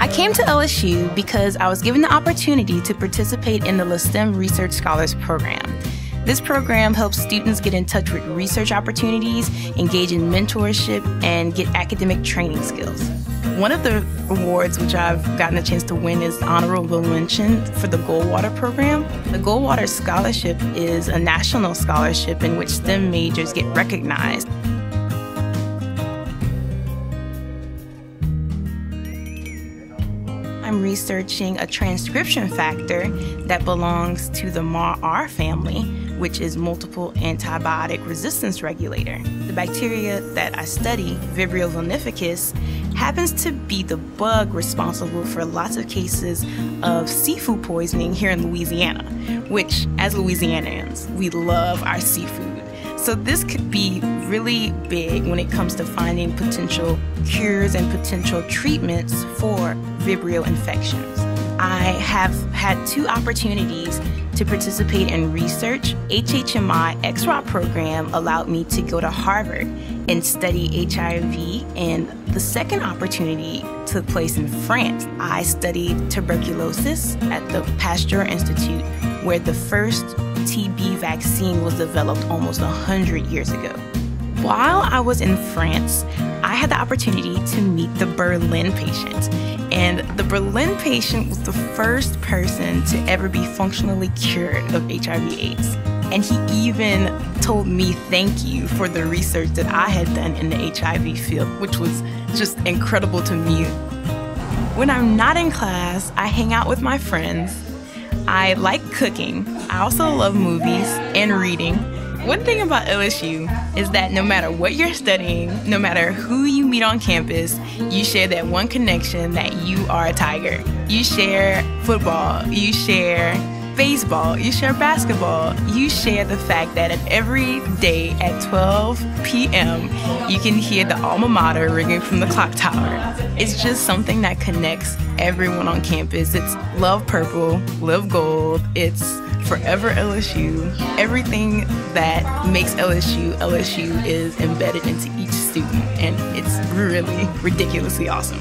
I came to LSU because I was given the opportunity to participate in the LaSTEM Research Scholars Program. This program helps students get in touch with research opportunities, engage in mentorship, and get academic training skills. One of the awards which I've gotten a chance to win is honorable mention for the Goldwater program. The Goldwater Scholarship is a national scholarship in which STEM majors get recognized. I'm researching a transcription factor that belongs to the MAR family, which is multiple antibiotic resistance regulator. The bacteria that I study, Vibrio vulnificus, happens to be the bug responsible for lots of cases of seafood poisoning here in Louisiana, which, as Louisianans, we love our seafood. So, this could be really big when it comes to finding potential cures and potential treatments for Vibrio infections. I have had two opportunities to participate in research. HHMI EXROP program allowed me to go to Harvard and study HIV, and the second opportunity took place in France. I studied tuberculosis at the Pasteur Institute, where the first TB vaccine was developed almost 100 years ago. While I was in France, I had the opportunity to meet the Berlin patient. And the Berlin patient was the first person to ever be functionally cured of HIV/AIDS. And he even told me thank you for the research that I had done in the HIV field, which was just incredible to me. When I'm not in class, I hang out with my friends. I like cooking. I also love movies and reading. One thing about LSU is that no matter what you're studying, no matter who you meet on campus, you share that one connection that you are a Tiger. You share football, you share baseball, you share basketball, you share the fact that every day at 12 p.m., you can hear the alma mater ringing from the clock tower. It's just something that connects everyone on campus. It's love purple, live gold, it's forever LSU. Everything that makes LSU LSU is embedded into each student, and it's really ridiculously awesome.